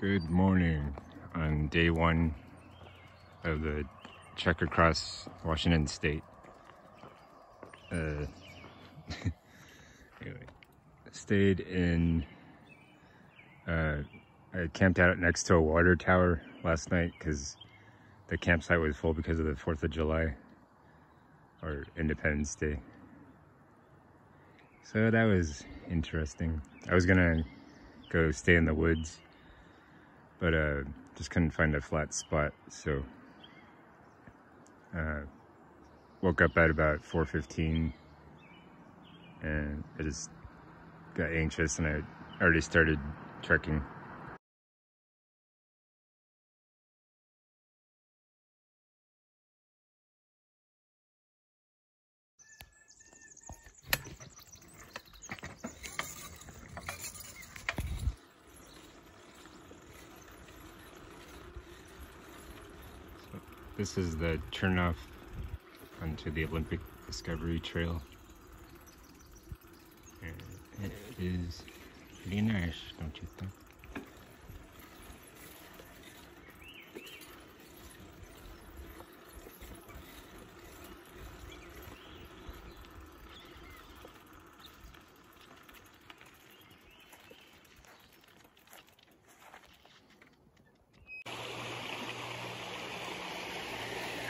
Good morning on day one of the trek across Washington State. Uh, anyway, stayed in, uh, I camped out next to a water tower last night because the campsite was full because of the 4th of July or Independence Day. So that was interesting. I was gonna go stay in the woods but uh, just couldn't find a flat spot. So uh, woke up at about 4.15 and I just got anxious and I already started trekking. This is the turnoff onto the Olympic Discovery Trail. And it is pretty nice, don't you think?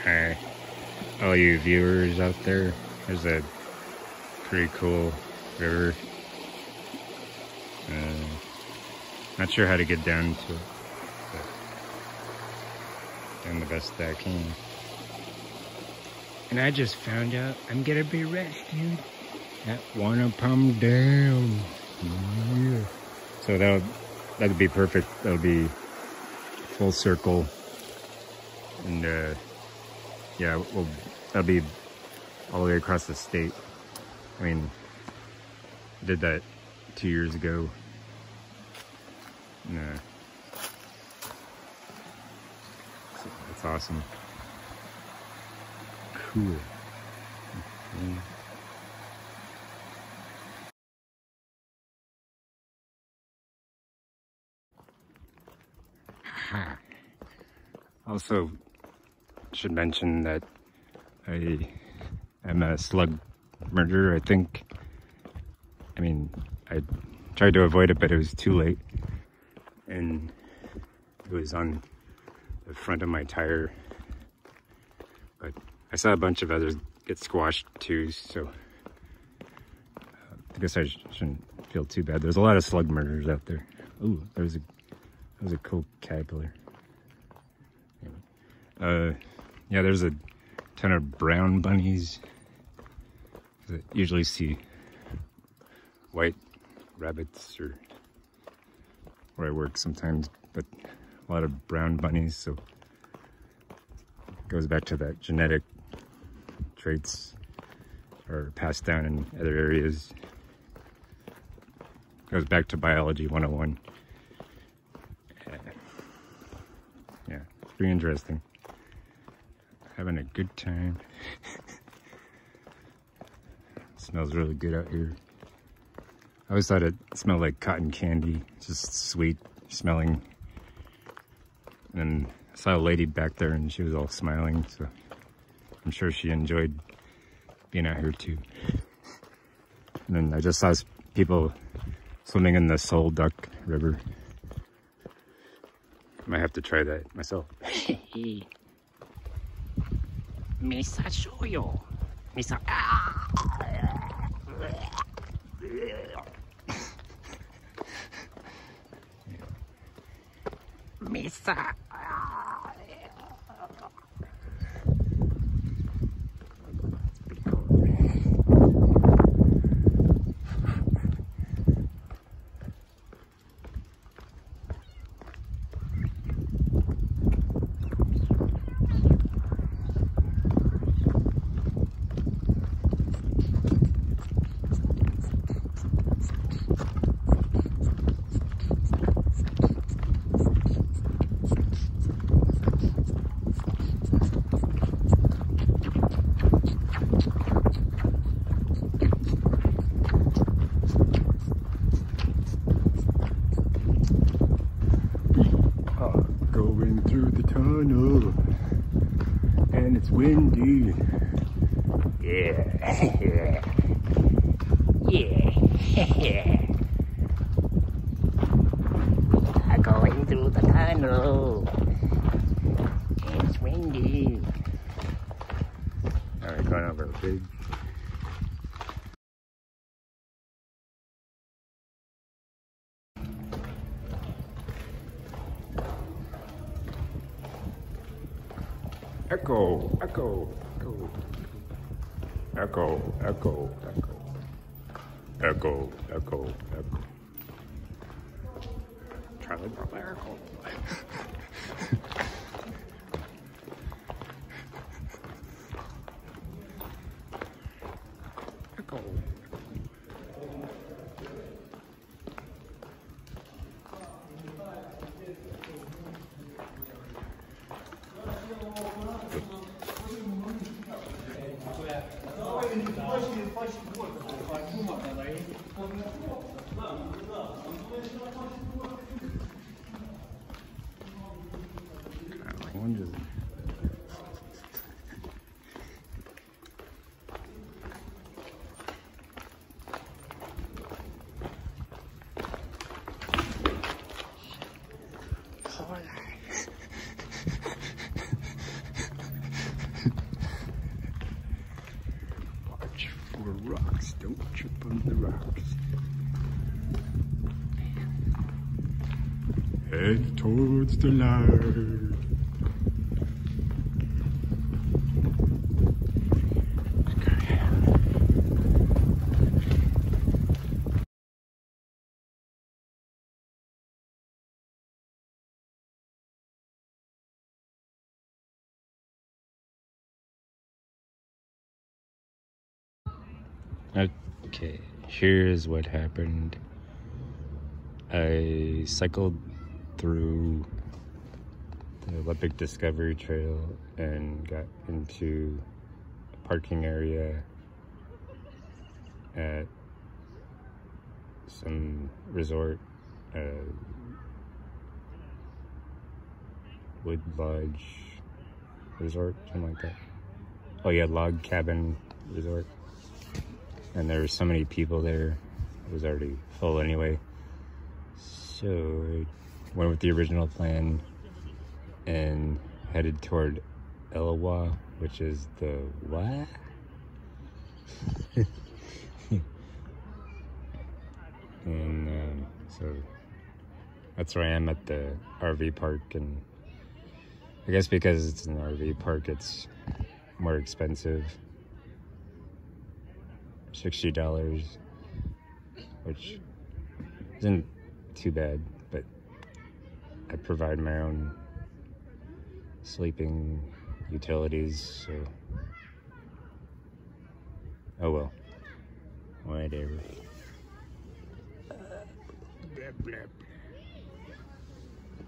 Hi, all you viewers out there. There's a pretty cool river. Uh, not sure how to get down to it, but doing the best that I can. And I just found out I'm gonna be rescued at Wanapum Dam. Yeah. So that'll that would be perfect. That'll be full circle and uh yeah, well, that'll be all the way across the state. I mean, did that two years ago. Nah. That's awesome. Cool. Mm-hmm. Also, should mention that I am a slug murderer, I think. I mean, I tried to avoid it, but it was too late. And it was on the front of my tire. But I saw a bunch of others get squashed too, so I guess I shouldn't feel too bad. There's a lot of slug murderers out there. Ooh, there's a, that was a cool caterpillar. Uh, yeah, there's a ton of brown bunnies. I usually see white rabbits or where I work sometimes, but a lot of brown bunnies, so it goes back to that genetic traits are passed down in other areas. Goes back to biology 101. Yeah, it's pretty interesting having a good time. smells really good out here. I always thought it smelled like cotton candy, just sweet smelling. And I saw a lady back there and she was all smiling, so I'm sure she enjoyed being out here too. And then I just saw people swimming in the Sol Duc River. Might have to try that myself. Misa ah! suyo. Misa. Misa. Echo, echo, echo, echo, echo, echo, echo, echo, echo. Charlie echo. echo. Onde? Towards the light. Okay, here's what happened. I cycled through the Olympic Discovery Trail and got into a parking area at some resort, uh, Wood Lodge Resort, something like that. Oh yeah, Log Cabin Resort. And there were so many people there. It was already full anyway. So I went with the original plan and headed toward Elwha which is the what? And um, so that's where I am at the RV park and I guess because it's an RV park it's more expensive. Sixty dollars, which isn't too bad, but I provide my own sleeping utilities, so oh well, whatever.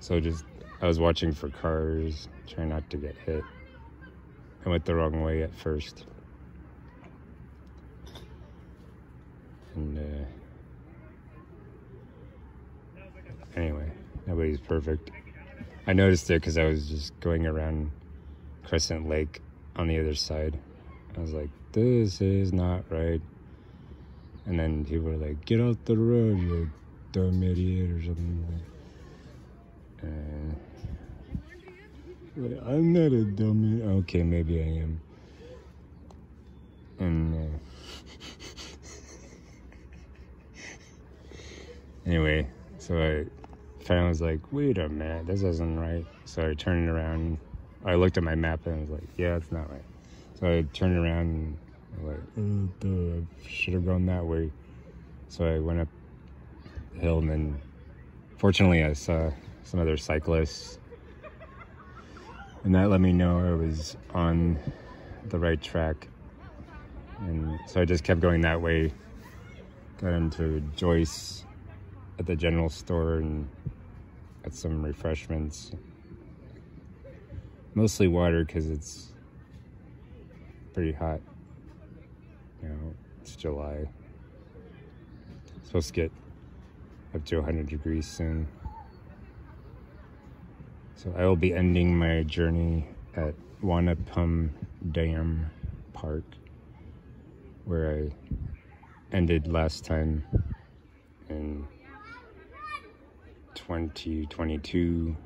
So just I was watching for cars, trying not to get hit. I went the wrong way at first. and uh, anyway nobody's perfect i noticed it because i was just going around crescent lake on the other side. I was like this is not right. And then people were like get out the road you dumb idiot or something like, i'm not a dumb okay maybe i am. And uh, Anyway, so I finally was like, wait a minute, this isn't right. So I turned around. I looked at my map and I was like, yeah, it's not right. So I turned around and I like, oh, duh, I should have gone that way. So I went up the hill and then fortunately I saw some other cyclists. And that let me know I was on the right track. And so I just kept going that way. Got into Joyce at the general store and got some refreshments. Mostly water because it's pretty hot. You know, it's July. supposed to get up to 100 degrees soon. So I will be ending my journey at Wanapum Dam Park, where I ended last time in 2022.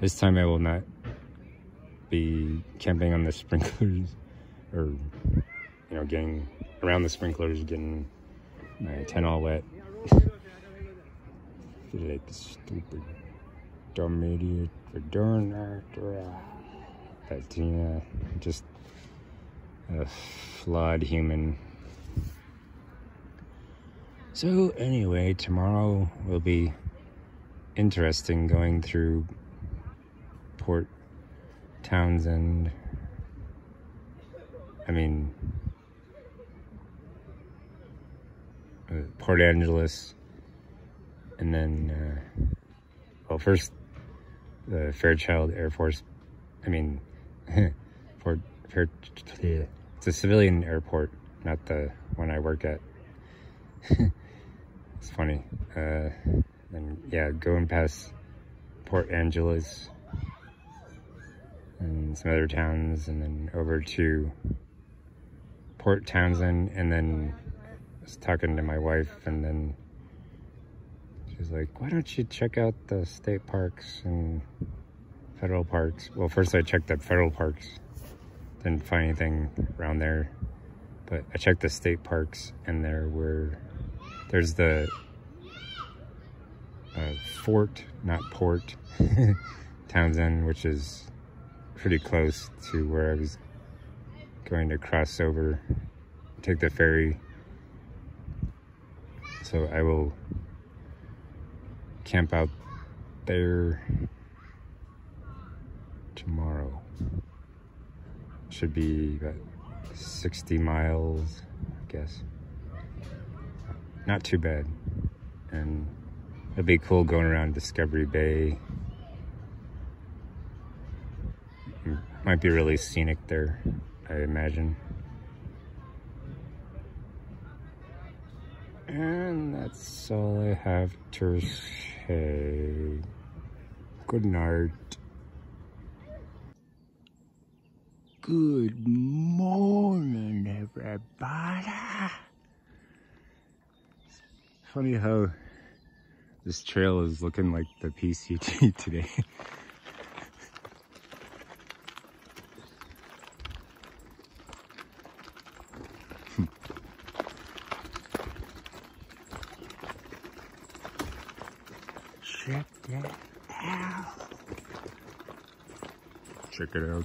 This time I will not be camping on the sprinklers or, you know, getting around the sprinklers, getting my tent all wet. Like stupid, dumb idiot for doing that. But, yeah, just a flawed human. So, anyway, tomorrow will be interesting going through Port Townsend. I mean, uh, Port Angeles, and then, uh, well, first the Fairchild Air Force. I mean, Port Fair. It's a civilian airport, not the one I work at. it's funny. Uh, and yeah, going past Port Angeles and some other towns, and then over to Port Townsend, and then I was talking to my wife, and then she's like, "Why don't you check out the state parks and federal parks?" Well, first I checked the federal parks, didn't find anything around there, but I checked the state parks, and there were there's the uh, Fort, not Port, Townsend, which is pretty close to where I was going to cross over, take the ferry. So I will camp out there tomorrow. Should be about 60 miles, I guess. Not too bad. And it'd be cool going around Discovery Bay. Might be really scenic there, I imagine. And that's all I have to say. Good night. Good morning, everybody. Funny how this trail is looking like the PCT today. Check that out. Check it out.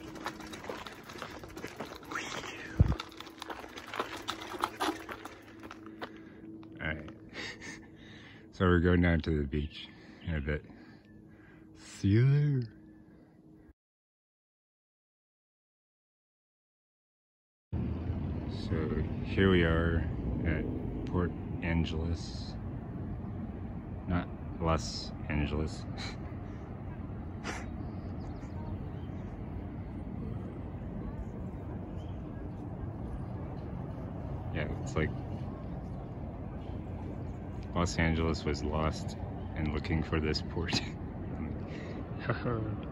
So we're going down to the beach in a bit. See you there. So here we are at Port Angeles. Not Los Angeles. Yeah, it's like Los Angeles was lost and looking for this port.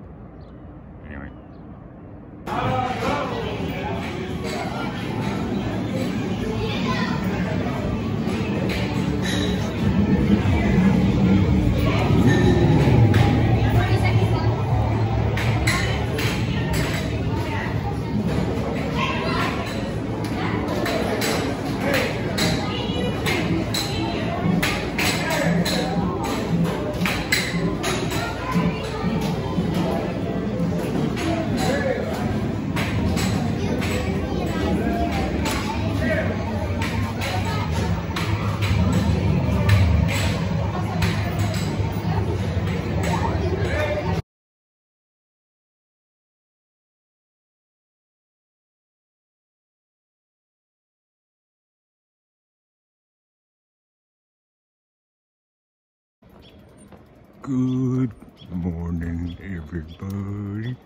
Good morning, everybody.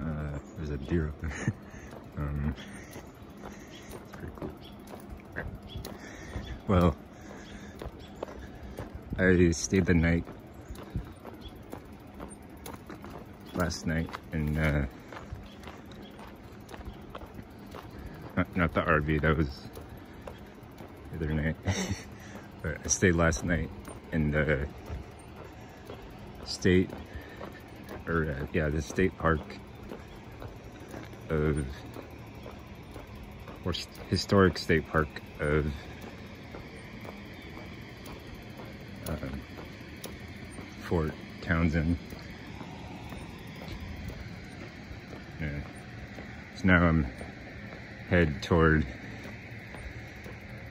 Uh, there's a deer up there. um, it's pretty cool. Well, I stayed the night last night in uh, not, not the RV. That was the other night. but I stayed last night in the state, or uh, yeah, the state park of, or historic state park of uh, Fort Townsend. Yeah. So now I'm head toward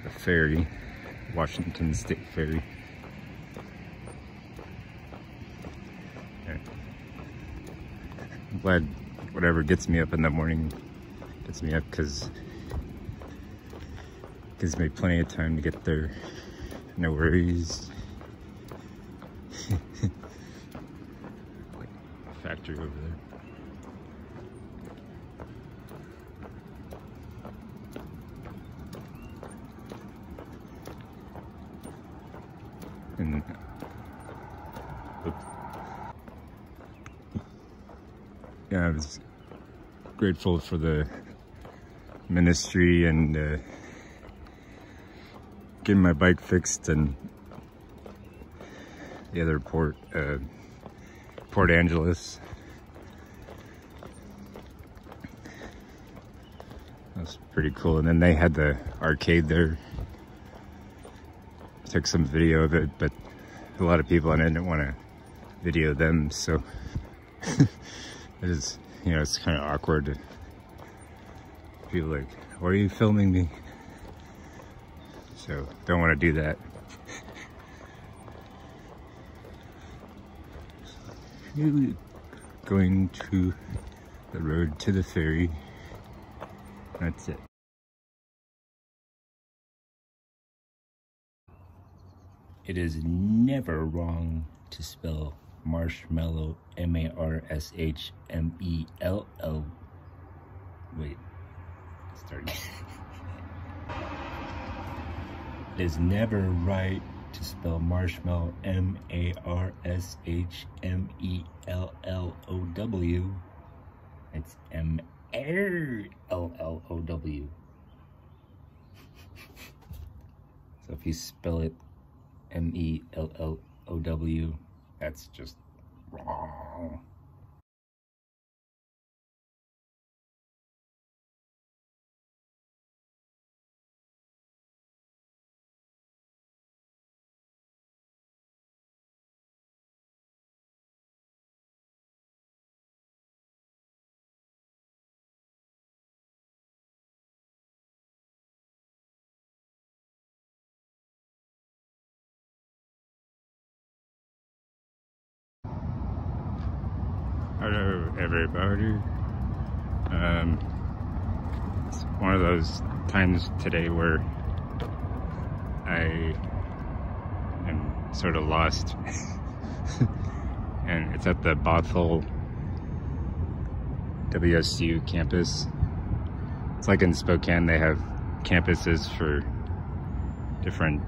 the ferry, Washington State Ferry. Glad whatever gets me up in the morning gets me up because gives me plenty of time to get there. No worries. factory over there. And oops. yeah, I was grateful for the ministry and uh, getting my bike fixed and the other port, uh, Port Angeles. That's pretty cool. And then they had the arcade there. Took some video of it, but a lot of people and I didn't want to video them, so it is, you know, it's kind of awkward to people like, why are you filming me? So don't want to do that. Going to the road to the ferry. That's it. It is never wrong to spell marshmallow M A R S H M E L L. Wait, start again. it is never right to spell marshmallow M A R S H M E L L O W. It's M A L L O W. So if you spell it M E L L O W. That's just wrong. Everybody. Um, it's one of those times today where I am sort of lost. and it's at the Bothell WSU campus. It's like in Spokane, they have campuses for different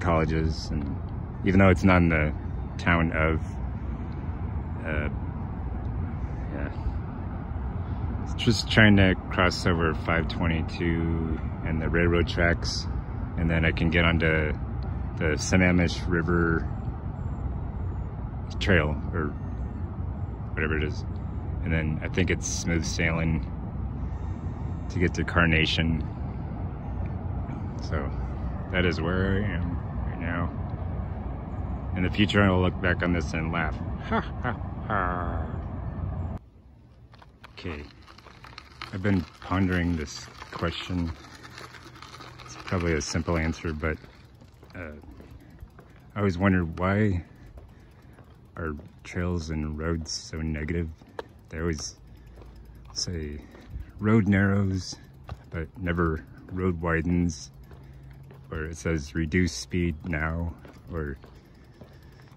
colleges and even though it's not in the town of uh, yeah just trying to cross over 522 and the railroad tracks and then I can get onto the Sammamish River Trail or whatever it is. And then I think it's smooth sailing to get to Carnation. So that is where I am right now. In the future I'll look back on this and laugh. Ha ha ha. Okay I've been pondering this question. It's probably a simple answer, but uh, I always wondered why are trails and roads so negative? They always say road narrows, but never road widens, or it says reduce speed now, or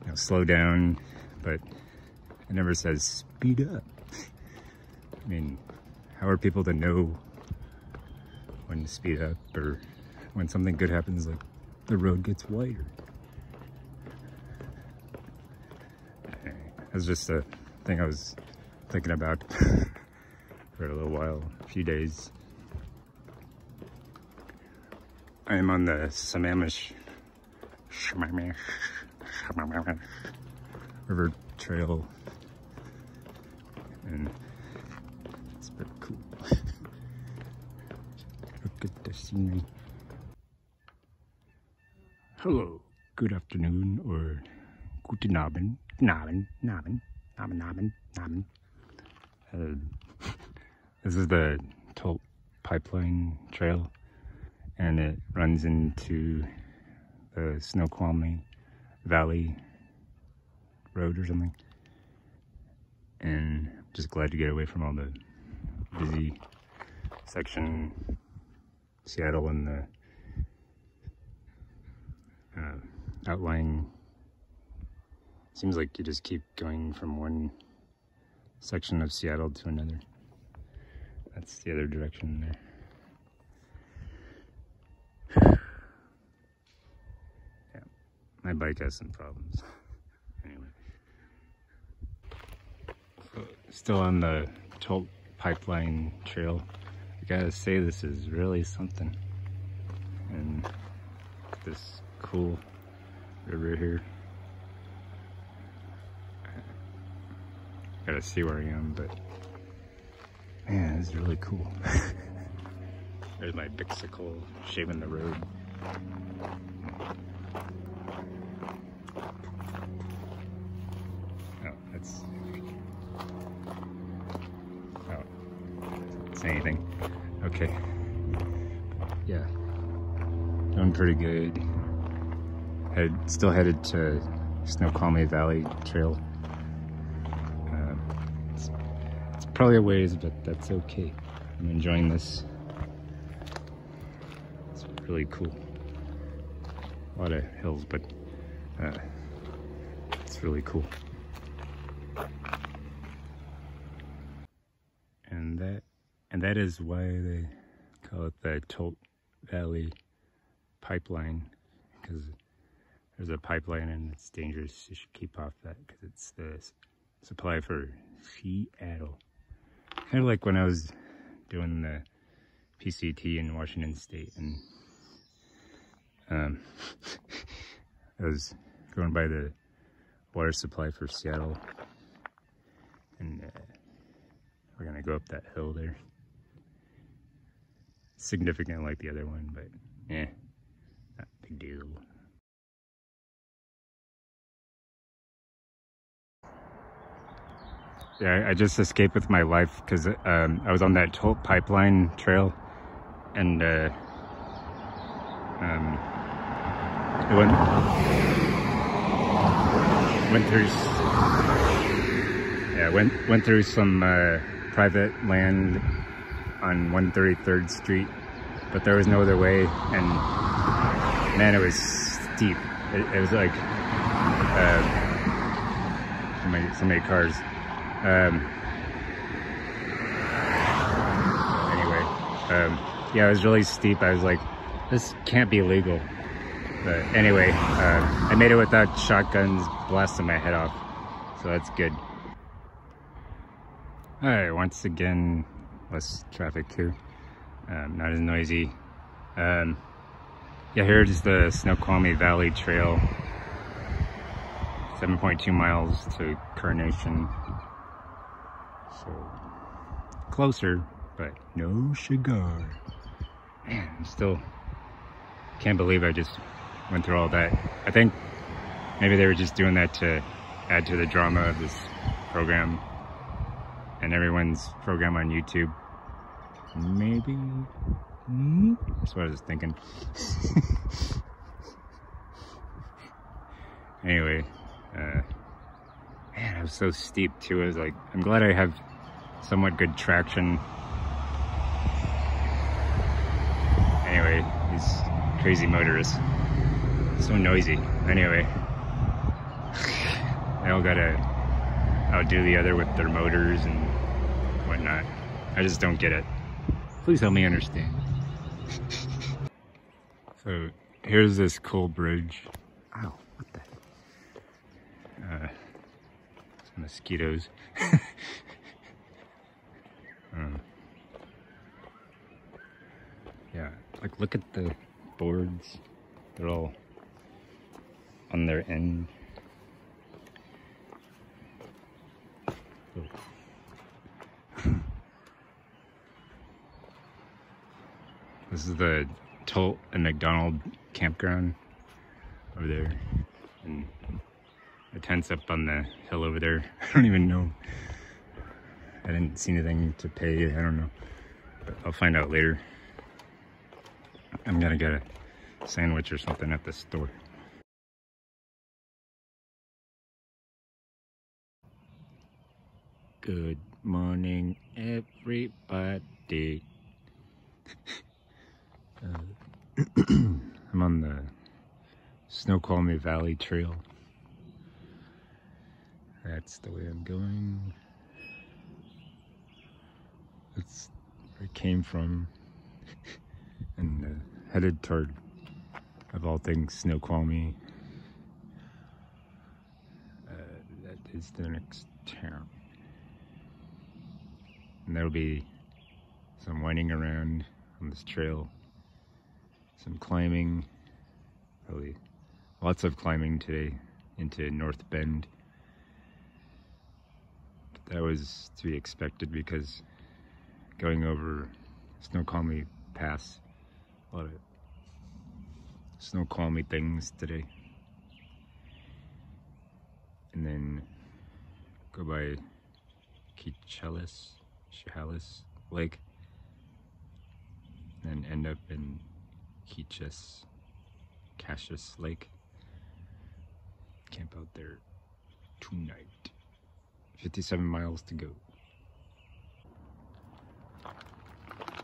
you know, slow down, but it never says speed up. I mean, how are people to know when to speed up or when something good happens like the road gets wider? That's just a thing i was thinking about for a little while a few days. I am on the Sammamish river trail. And pretty cool. Look at the scenery. Hello, good afternoon, or guten Abend, Abend, Abend, Abend, Abend, Abend. Uh, this is the Tolt Pipeline Trail, and it runs into the Snoqualmie Valley Road or something. And I'm just glad to get away from all the busy section, Seattle and the uh, outlying. Seems like you just keep going from one section of Seattle to another. That's the other direction there. yeah, my bike has some problems. anyway. still on the Tolt pipeline trail. Gotta say this is really something. And this cool river here. Gotta see where I am, but man, is really cool. There's my bicycle shaving the road. Oh, that's say anything. Okay. Yeah. Doing pretty good. Head, still headed to Snoqualmie Valley Trail. Uh, it's, it's probably a ways, but that's okay. I'm enjoying this. It's really cool. A lot of hills, but uh, it's really cool. And that and that is why they call it the Tolt Valley Pipeline, because there's a pipeline and it's dangerous. You should keep off that because it's the supply for Seattle. Kind of like when I was doing the PCT in Washington State and um, I was going by the water supply for Seattle and uh, we're gonna go up that hill there significant like the other one, but yeah, not big deal. Yeah, I just escaped with my life because um, I was on that pipeline trail and uh, um, it went, went through, yeah, went, went through some uh, private land on 133rd Street, but there was no other way, and man, it was steep. It, it was like uh, so, many, so many cars. Um, anyway, um, yeah, it was really steep. I was like, this can't be legal. But anyway, uh, I made it without shotguns blasting my head off. So that's good. All right, once again, less traffic too. Um, not as noisy. Um, yeah, here's the Snoqualmie Valley Trail. 7.2 miles to Carnation. So, closer, but no cigar. Man, I'm still can't believe I just went through all that. I think maybe they were just doing that to add to the drama of this program and everyone's program on YouTube. Maybe. Mm, that's what I was thinking. anyway, uh, man, I was so steep too. I was like, I'm glad I have somewhat good traction. Anyway, these crazy motorists, so noisy. Anyway, they all gotta outdo the other with their motors and whatnot. I just don't get it. Please help me understand. so here's this cool bridge. Ow, what the? Uh, some mosquitoes. um, yeah, like look at the boards. They're all on their end. This is the Tolt and MacDonald campground over there. And the tent's up on the hill over there. I don't even know. I didn't see anything to pay. I don't know. But I'll find out later. I'm gonna get a sandwich or something at the store. Good morning, everybody. uh, I'm on the Snoqualmie Valley Trail. That's the way I'm going. That's where I came from. and uh, headed toward, of all things, Snoqualmie. Uh, that is the next town. And there'll be some winding around on this trail, some climbing, probably lots of climbing today into North Bend. But that was to be expected because going over Snoqualmie Pass, a lot of Snoqualmie things today. And then go by Keechelus Chehalis Lake, and end up in Keachus, Cassius Lake. Camp out there tonight. 57 miles to go.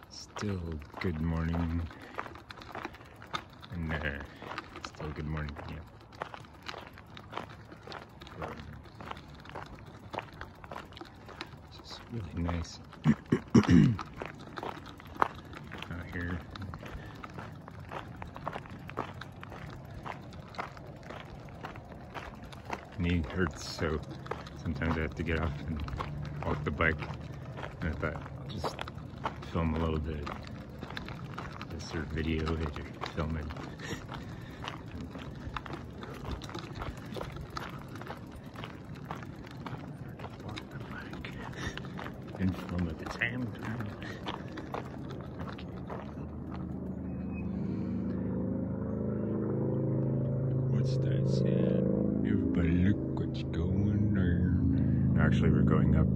Still good morning. And there, still good morning, yeah. really nice out here. Knee hurts, so sometimes I have to get off and walk the bike. And I thought I'll just film a little bit. This sort of video as you're filming. and film at the same time. What's that said? Everybody look what's going there. Actually, we're going up.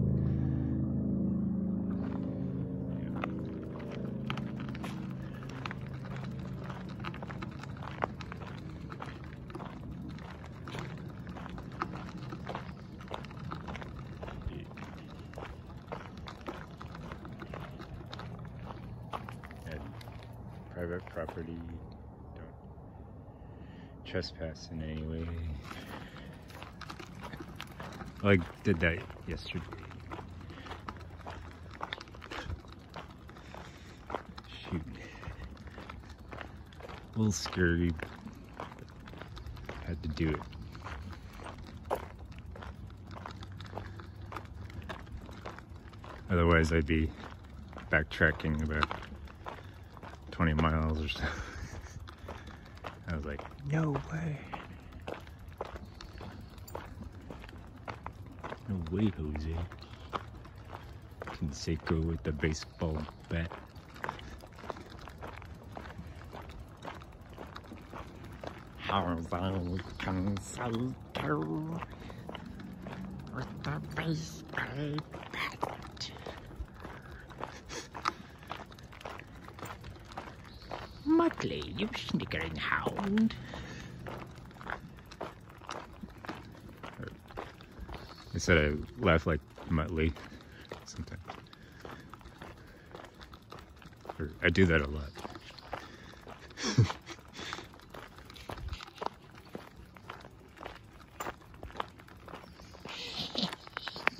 at private property. Don't trespass in any way. Oh, I did that yesterday. Shoot. A little scary. Had to do it. Otherwise, I'd be backtracking about 20 miles or so. Like, no way. No way, Jose. Can Canseco with the baseball bat. Jose Canseco with the baseball bat. Muttley, you snickering hound. I said I laugh like Muttley sometimes. I do that a lot.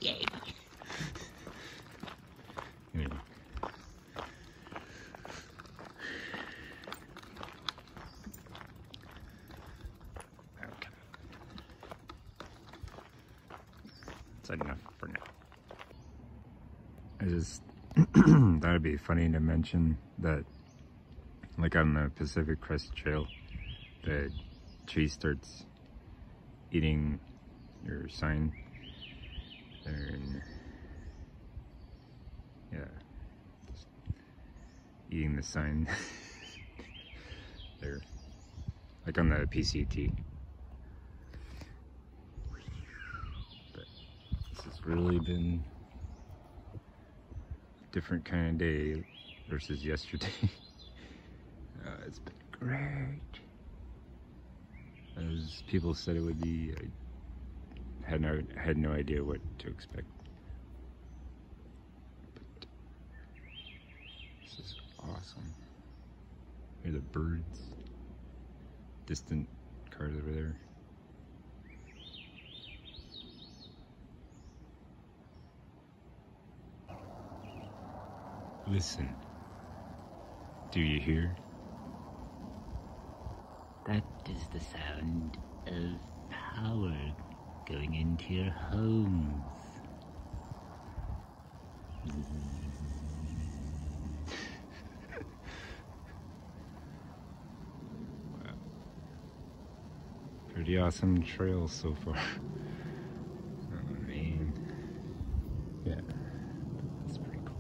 Yay. Anyway. Okay. That's enough for now. I just thought it'd be funny to mention that, like on the Pacific Crest Trail, the tree starts eating your sign. And yeah, just eating the sign there, like on the PCT. But this has really been different kind of day versus yesterday. uh, it's been great. As people said it would be, I had no had no idea what to expect. But this is awesome. Hear the birds. Distant cars over there. Listen. Do you hear? That is the sound of power going into your homes. Pretty awesome trail so far. Oh man. Yeah. That's pretty cool.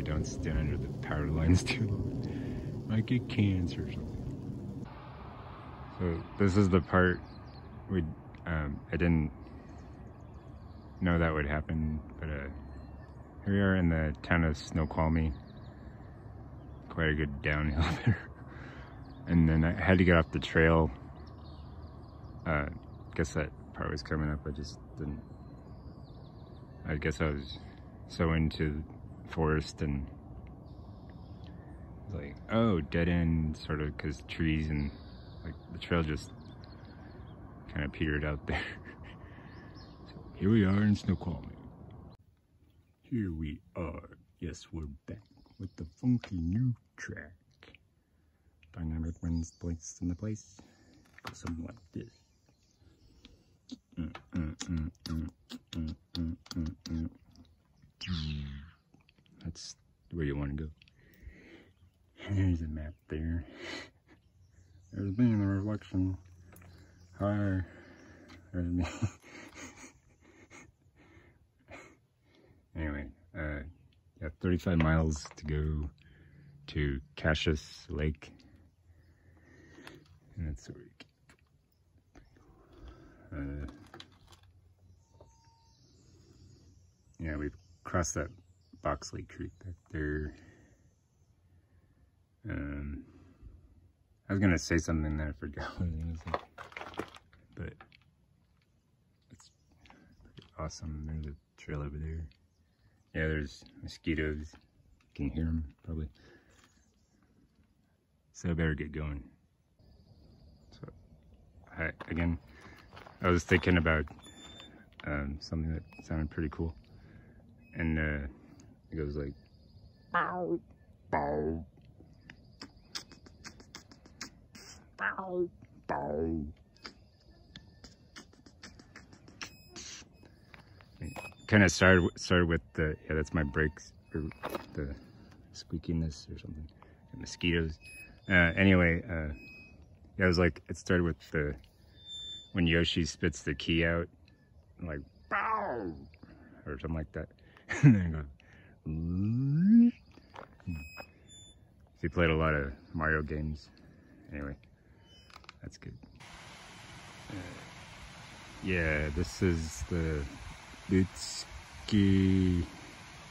Anyway, don't stand under the power lines too long. Might get cancer or something. So this is the part we um, I didn't know that would happen, but uh, here we are in the town of Snoqualmie. Quite a good downhill there. And then I had to get off the trail. Uh, guess that part was coming up. I just didn't. I guess I was so into forest and like, oh, dead end, sort of, because trees and like the trail just kind of petered out there. so here we are in Snoqualmie. Here we are. Yes, we're back with the funky new track. Dynamic winds place in the place. Something like this. Mm, mm, mm, That's where you want to go. There's a map there. There's in the reflection. Hi. There's me. anyway, uh, yeah, 35 miles to go to Cassius Lake. And that's where we uh, yeah, we've crossed that Boxley Creek back there. Um, I was gonna say something that I forgot what was but it's pretty awesome. There's a trail over there. Yeah, there's mosquitoes. You can hear them probably. So I better get going. So, I, again, I was thinking about um, something that sounded pretty cool, and uh, it goes like, "Bow, Bow. Bow. Bow. Kind of started started with the yeah that's my brakes or the squeakiness or something the mosquitoes uh, anyway uh, yeah it was like it started with the when Yoshi spits the key out like bow or something like that and then goes he played a lot of Mario games. Anyway, that's good. Uh, yeah, this is the Bootski,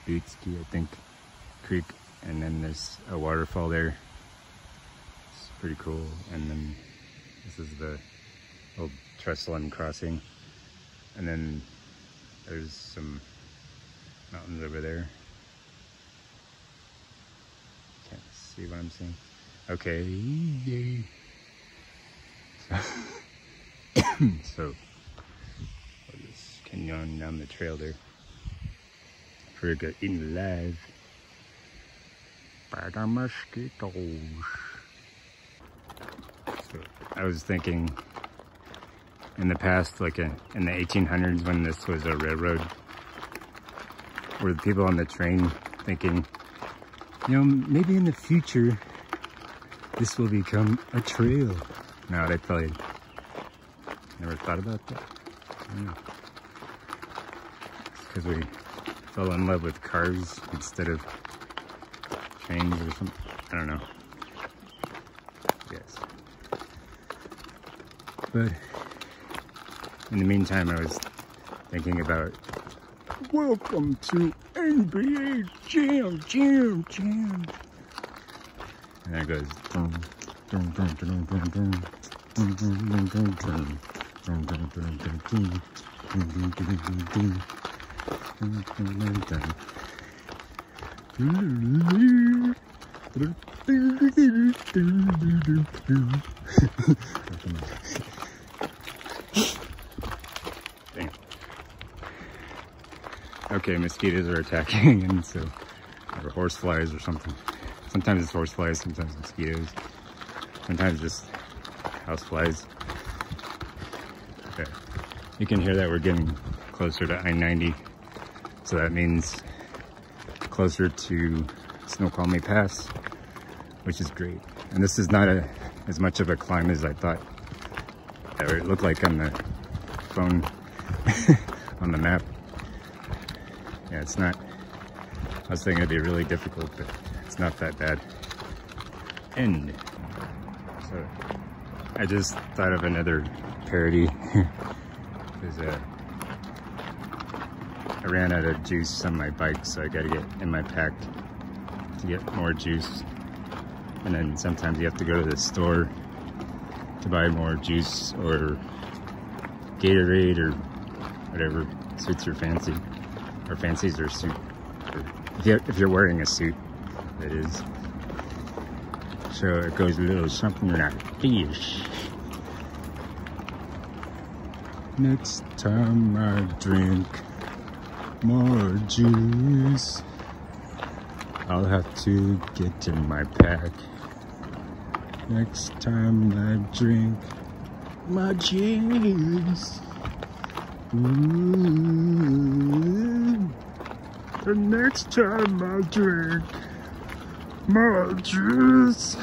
Bootski, I think, creek. And then there's a waterfall there. It's pretty cool. And then this is the old Trestlin crossing. And then there's some mountains over there. Can't see what I'm seeing. Okay. So, I'll just continue on down the trail there. We're getting live. By the mosquitoes. So, I was thinking in the past, like uh, in the 1800s when this was a railroad, were the people on the train thinking, you know, maybe in the future, this will become a trail. No, they probably never thought about that. Because we fell in love with cars instead of trains or something. I don't know. Yes. But in the meantime, I was thinking about welcome to NBA Jam, Jam, Jam. And that goes. Dum, dum, dum, dum, dum, dum. Dum, Okay, mosquitoes are attacking, and so, or horse flies or something. Sometimes it's horse flies, sometimes mosquitoes, sometimes just house flies. Okay. You can hear that we're getting closer to I-90, so that means closer to Snoqualmie Pass, which is great. And this is not a as much of a climb as I thought, it looked like on the phone, on the map. Yeah, it's not, I was thinking it'd be really difficult, but it's not that bad. And so I just thought of another parody. There's a, uh, I ran out of juice on my bike, so I gotta get in my pack to get more juice. And then sometimes you have to go to the store to buy more juice or Gatorade or whatever suits your fancy or fancies your suit. If, you, if you're wearing a suit, that is. So it goes a little something like fish. Next time I drink more juice, I'll have to get in my pack. Next time I drink my juice. The next time I drink my juice.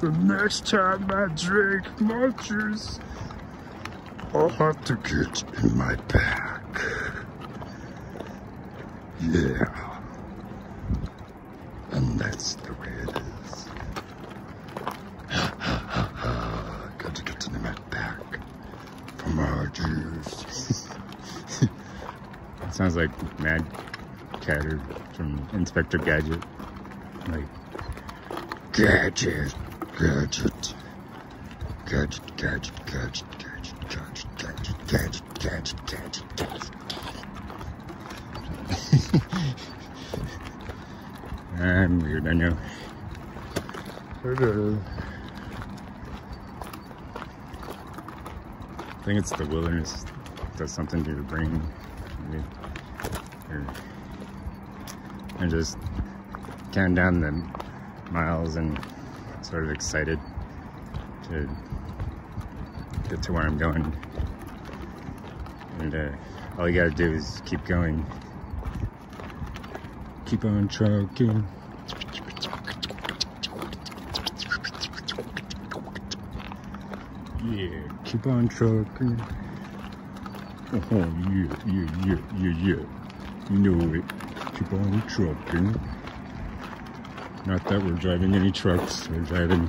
The next time I drink my juice, I'll have to get in my pack. Yeah. And that's the way it is. Got to get in my pack for my juice. it sounds like Mad Catter from Inspector Gadget. Like, Gadget, Gadget, Gadget, Gadget, Gadget, Gadget, Gadget, Gadget, Gadget, Gadget, Gadget, Gadget. I'm weird, I know. I think it's the wilderness does something to your brain. Or, or just counting down the miles and sort of excited to get to where I'm going. And uh, all you gotta do is keep going. Keep on trucking. Yeah, keep on trucking. Oh, yeah, yeah, yeah, yeah, yeah. You know it. Keep on trucking. Not that we're driving any trucks. We're driving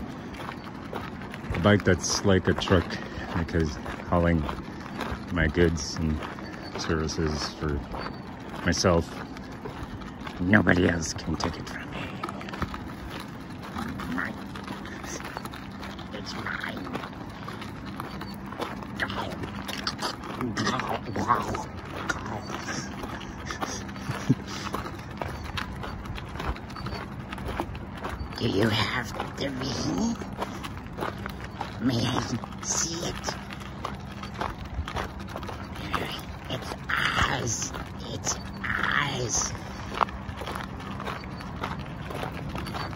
a bike that's like a truck because hauling my goods and services for myself. Nobody else can take it from me. Mine. It's mine. Do you have the ring? May I see it? Its eyes. Its eyes.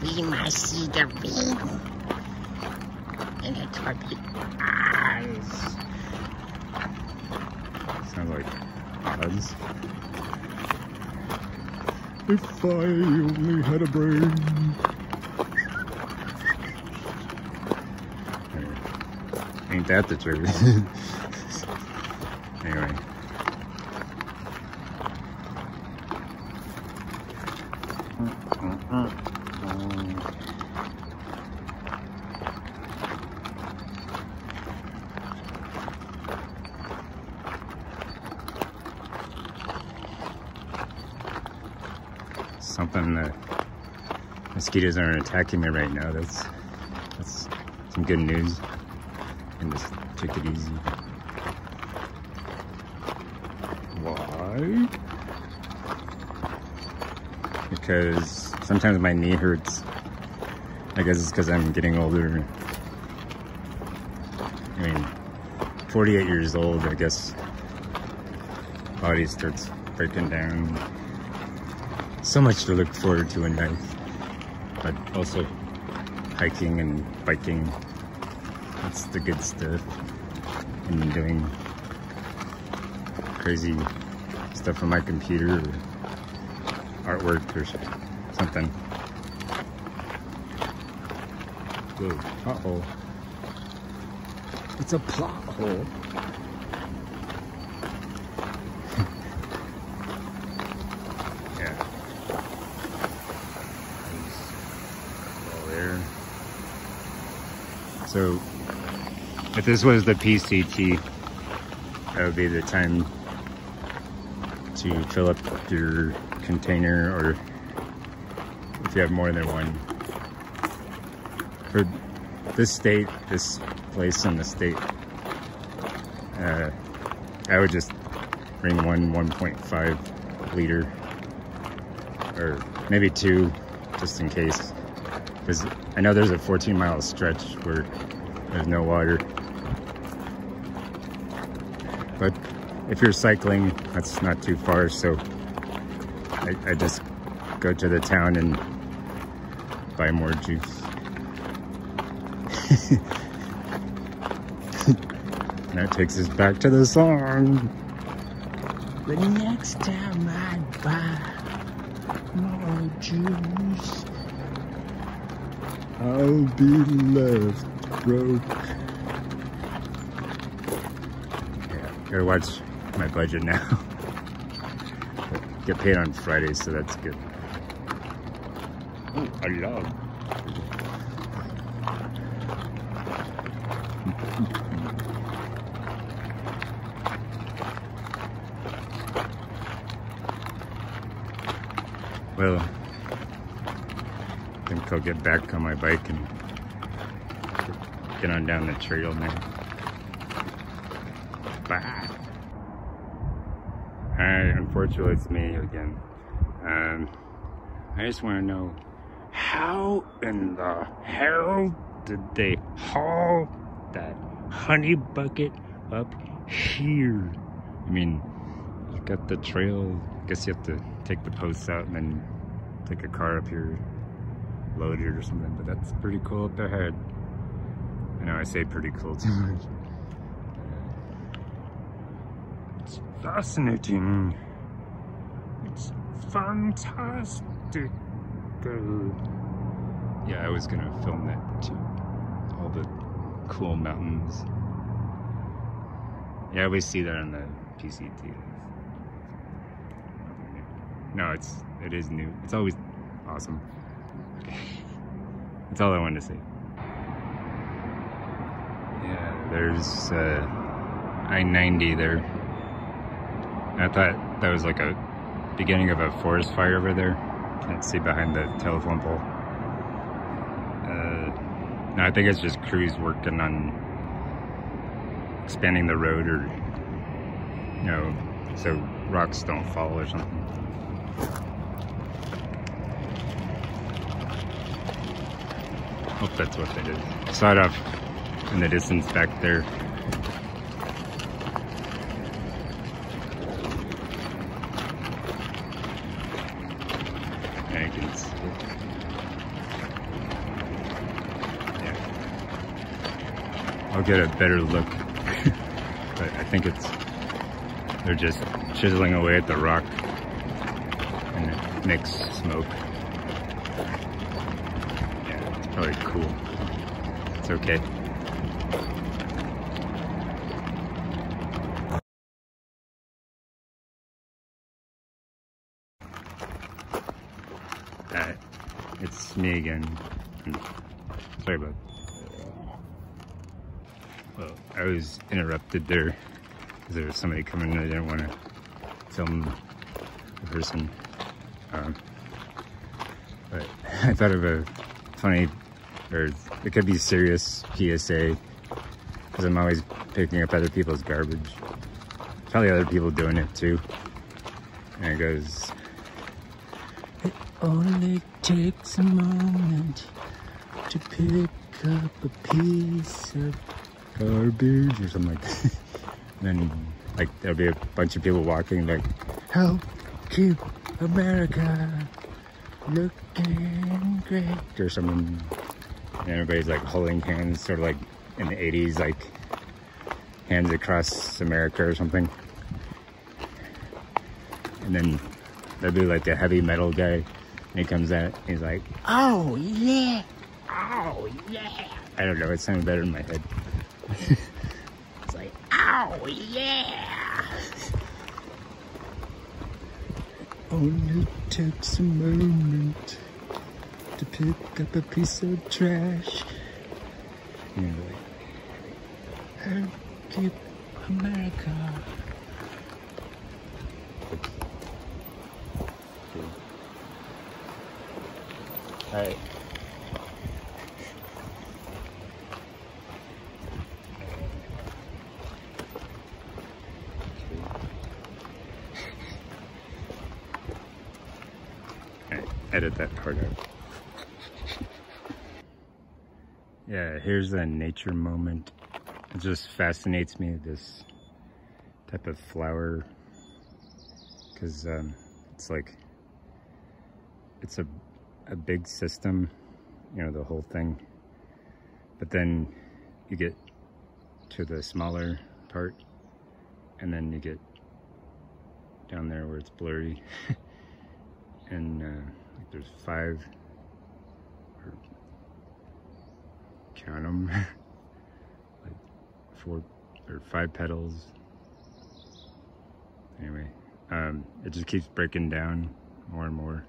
We must see the ring. And it's for eyes. Sounds like odds. If I only had a brain. Ain't that the truth? anyway. Something that mosquitoes aren't attacking me right now. That's that's some good news. And just take it easy. Why? Because sometimes my knee hurts. I guess it's because I'm getting older. I mean, 48 years old, I guess body starts breaking down. So much to look forward to in life, but also hiking and biking. That's the good stuff. And doing crazy stuff on my computer or artwork or something. Whoa, pothole. It's a plot hole. yeah. All there. So, if this was the PCT, that would be the time to fill up your container or if you have more than one. For this state, this place in the state, uh, I would just bring one 1.5 liter or maybe two just in case. Because I know there's a 14 mile stretch where there's no water. But if you're cycling, that's not too far, so I, I just go to the town and buy more juice. and that takes us back to the song. The next time I buy more juice, I'll be left broke. Yeah, gotta watch my budget now. Get paid on Fridays, so that's good. Oh, I love. Well, I think I'll get back on my bike and get on down the trail now. It's me again. Um, I just want to know how in the hell did they haul that honey bucket up here? I mean, you got the trail. I guess you have to take the posts out and then take a car up here. loaded or something, but that's pretty cool up ahead. I know I say pretty cool too much. It's fascinating. Fantastic. Yeah, I was gonna film that too. All the cool mountains. Yeah, we see that on the PCT. No, it's it is new. It's always awesome. That's all I wanted to say. Yeah, there's uh, I-90 there. I thought that was like a beginning of a forest fire over there. Can't see behind the telephone pole. Uh, no, I think it's just crews working on expanding the road or, you know, so rocks don't fall or something. Hope that's what they did. It off in the distance back there. Yeah, you can see it. Yeah. I'll get a better look. but I think it's they're just chiseling away at the rock and it makes smoke. Yeah, it's probably cool. It's okay. Uh, it's me again. Sorry about Well, I interrupted there there was somebody coming and I didn't want to film the person. Um, but I thought of a funny, or it could be serious PSA because I'm always picking up other people's garbage. Probably other people doing it too. And it goes, It only takes a moment to pick up a piece of garbage or something like that. and then like there'll be a bunch of people walking like help keep America looking great. or something and everybody's like holding hands sort of like in the 80s like hands across America or something and then there'll be like a heavy metal guy and he comes out he's like Oh yeah, oh yeah. I don't know it sounded better in my head oh yeah. Only takes a moment to pick up a piece of trash. you know, keep America. all right Alright, edit that part out. yeah, here's a nature moment. It just fascinates me, this type of flower. Because um, it's like, it's a, a big system, you know, the whole thing. But then you get to the smaller part, and then you get down there where it's blurry. and uh, like there's five, count them, like four or five petals. Anyway, um, it just keeps breaking down more and more,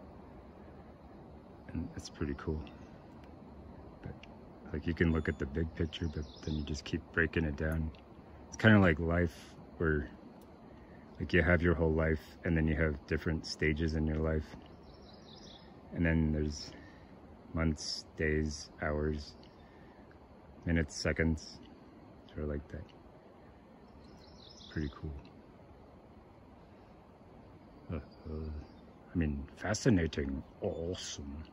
and it's pretty cool. But like you can look at the big picture, but then you just keep breaking it down. It's kind of like life, where like you have your whole life, and then you have different stages in your life and then there's months, days, hours, minutes, seconds, sort of like that. Pretty cool. Uh, uh, I mean, fascinating, awesome.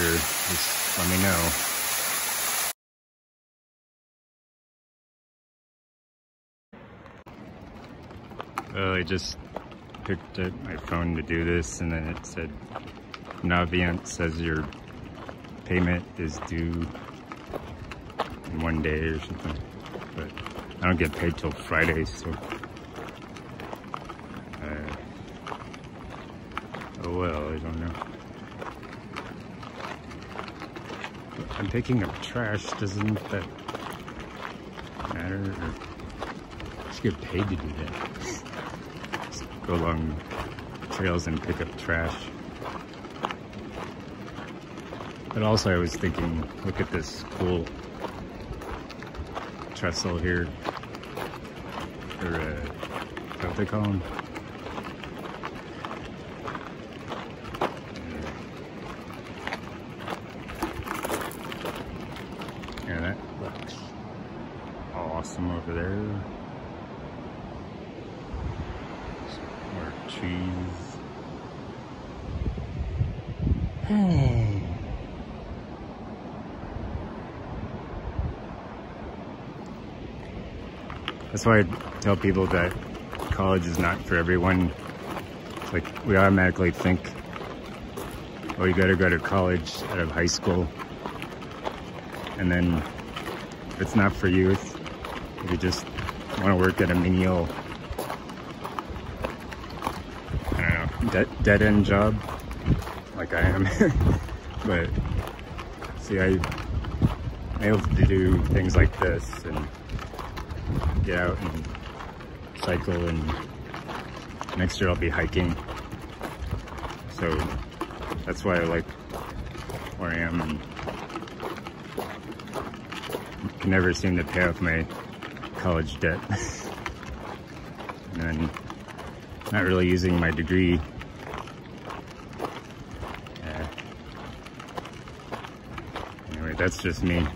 Just let me know. I just picked up my phone to do this and then it said Navient says your payment is due in one day or something. But I don't get paid till Friday, so uh, oh well, I don't know. But I'm picking up trash, doesn't that matter? Or just get paid to do that. Just go along trails and pick up trash. But also I was thinking, look at this cool trestle here. Or, uh, what they call them? Yeah, that looks awesome over there. Some more trees. That's why I tell people that college is not for everyone. It's like we automatically think, oh, you gotta go to college out of high school. And then if it's not for you, if you just want to work at a menial, I don't know, dead, dead end job, like I am. but see, I, I'm able to do things like this get out and cycle and next year I'll be hiking. So that's why I like where I am and can never seem to pay off my college debt. and not really using my degree. Yeah. Anyway, that's just me.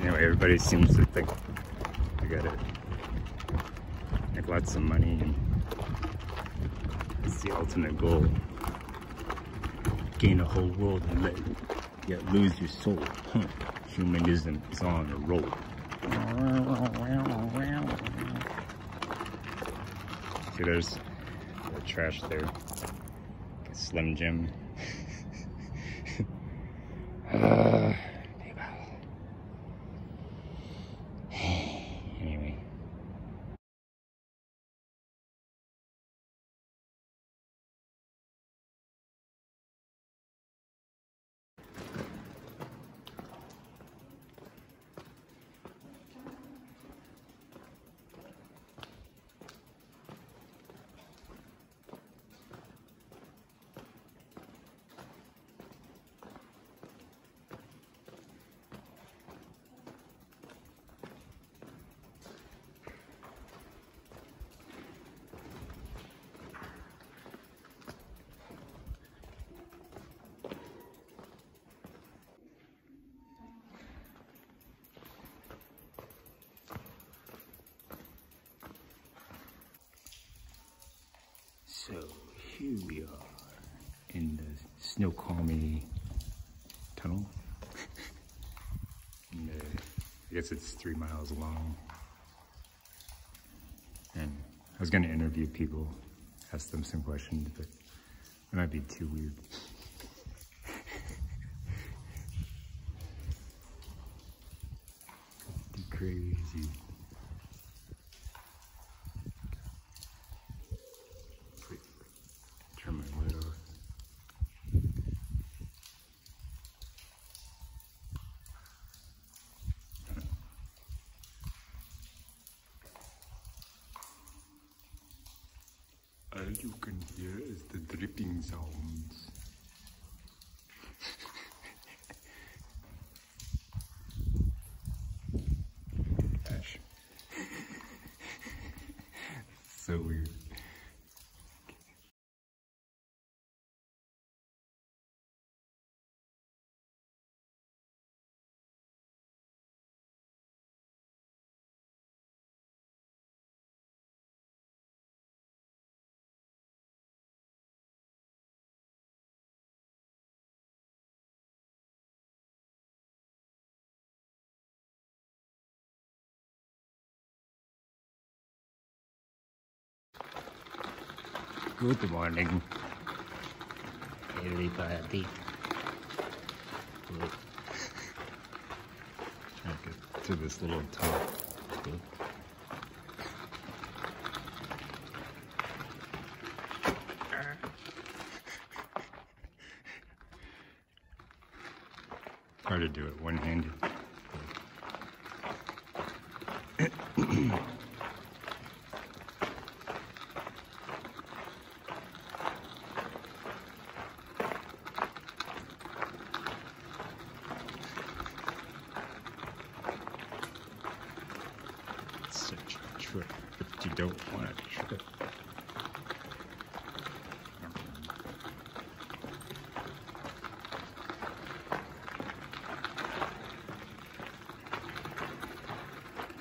Anyway, everybody seems to think I got it. Make lots of money and it's the ultimate goal. Gain the whole world and let yet lose your soul. Humanism is on a roll. See, there's the trash there. Slim Jim. So here we are in the Snoqualmie tunnel. and, uh, I guess it's three miles long. And I was gonna interview people, ask them some questions, but it might be too weird. Crazy. Wait, turn my light off. All you can hear is the dripping sounds. Gosh. so weird. Good morning. Everybody. To get to this little tunnel. Hard to do it one-handed. It's such a trip, but you don't want to trip.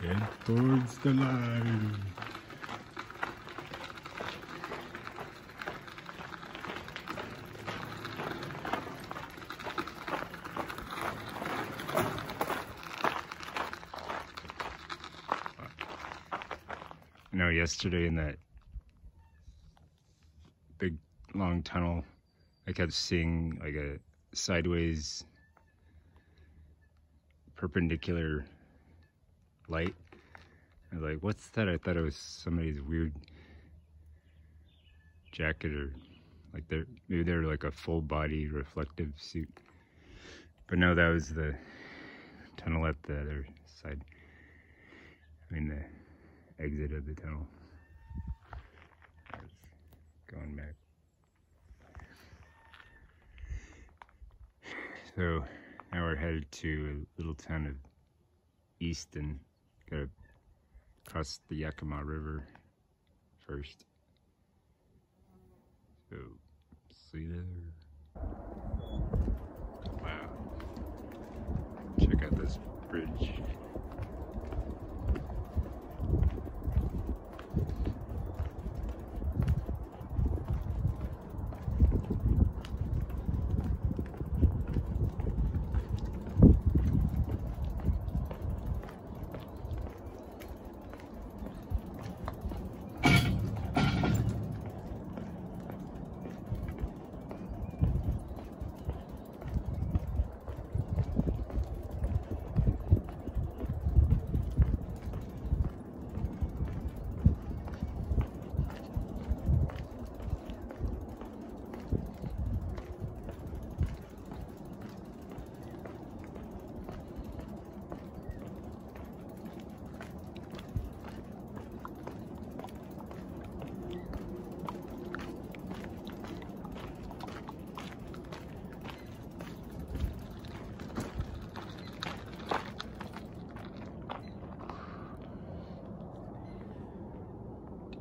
Head towards the line. Know, yesterday in that big long tunnel, I kept seeing like a sideways perpendicular light. Like, what's that? I thought it was somebody's weird jacket or like they're maybe they're like a full body reflective suit. But no, that was the tunnel at the other side. I mean the exit of the tunnel. Going back. So now we're headed to a little town of Easton. Gotta cross the Yakima River first. So, see you there. Wow. Check out this bridge.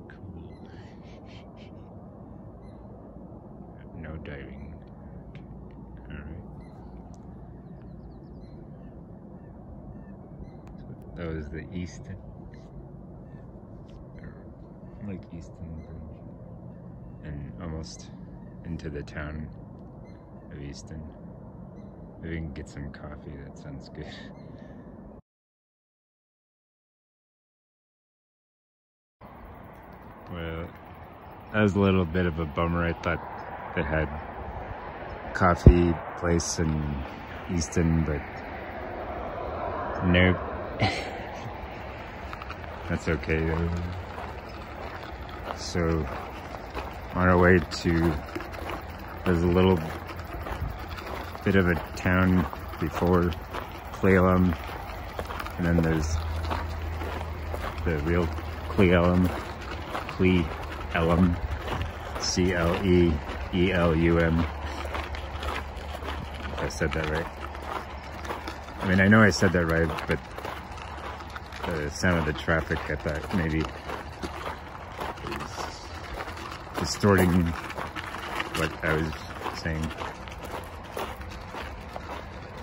Cool. No diving. Alright. So that was the Easton. or Like Easton Bridge. And almost into the town of Easton. Maybe we can get some coffee, that sounds good. Well, that was a little bit of a bummer. I thought they had coffee place in Easton, but nope. That's okay though. So on our way to there's a little bit of a town before Cle Elum, and then there's the real Cle Elum. Cle C L E E L U M. If I said that right. I mean, I know I said that right, but the sound of the traffic, I thought maybe was distorting what I was saying.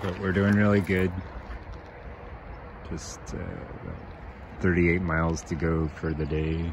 But we're doing really good. Just uh, 38 miles to go for the day.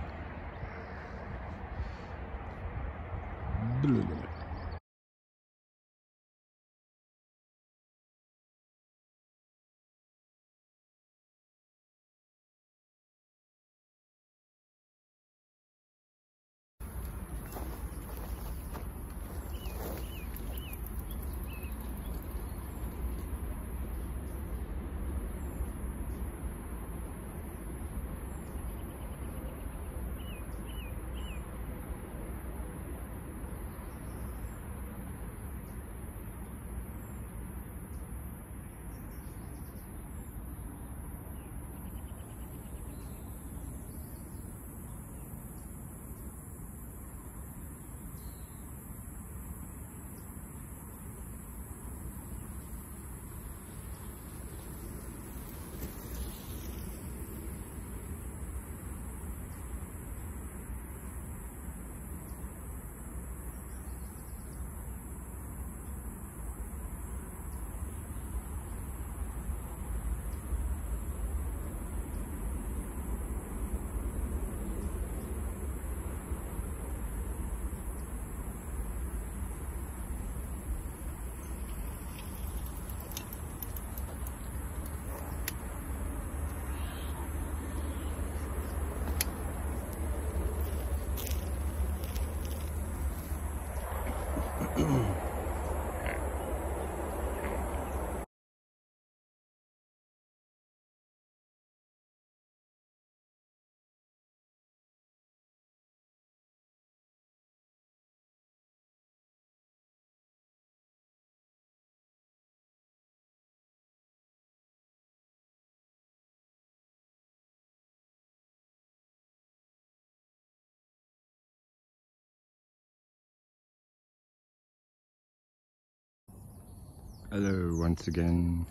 Hello once again.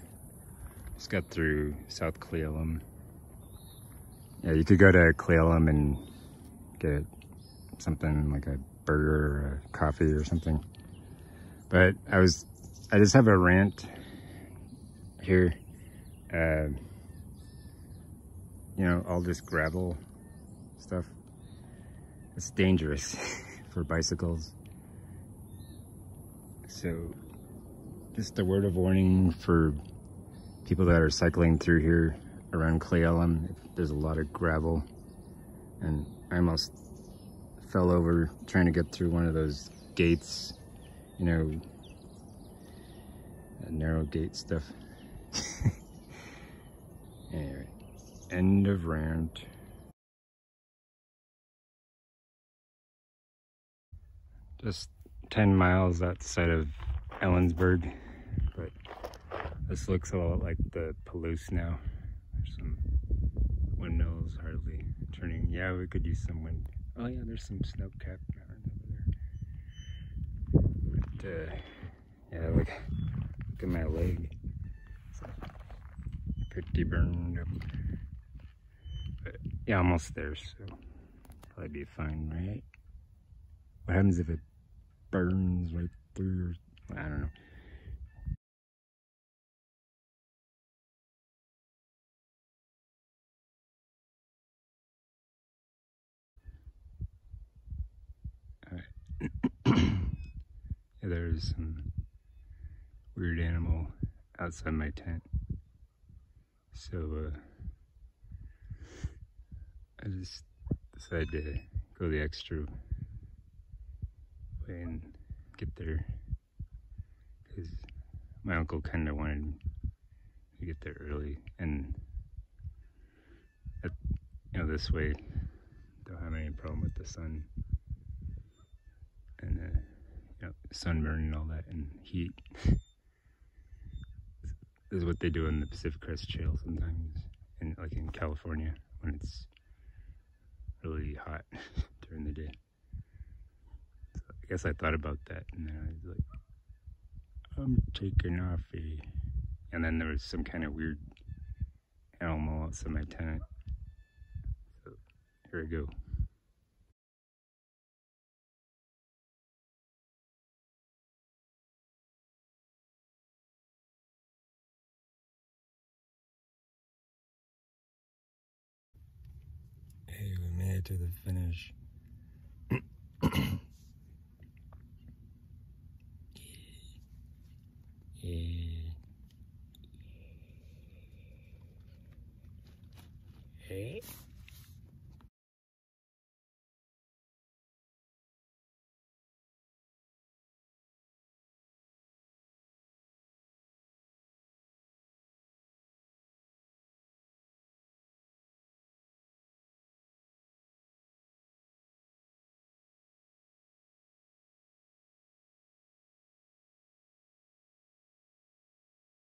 Just got through South Cle Elum. Yeah, you could go to Cle Elum and get something like a burger or a coffee or something. But I was, I just have a rant here. Uh, you know, all this gravel stuff. It's dangerous for bicycles. So just a word of warning for people that are cycling through here around Cle Elum. There's a lot of gravel and I almost fell over trying to get through one of those gates, you know, narrow gate stuff. anyway, end of rant. Just 10 miles outside of Ellensburg, but this looks a lot like the Palouse now. There's some windmills hardly turning. Yeah, we could use some wind. Oh yeah, there's some snow cap mountain over there. But uh, yeah, look, look at my leg. It's pretty burned up. But yeah, almost there, so probably be fine, right? What happens if it burns right through? I don't know. yeah, there's some weird animal outside my tent. So, uh, I just decided to go the extra way and get there because my uncle kind of wanted to get there early and at, you know this way don't have any problem with the sun and uh, you know sunburn and all that and heat. This is what they do in the Pacific Crest Trail sometimes and like in California when it's really hot during the day. So I guess I thought about that and then I was like I'm taking off a and then there was some kind of weird animal outside my tent so here I go made it to the finish. yeah. Hey.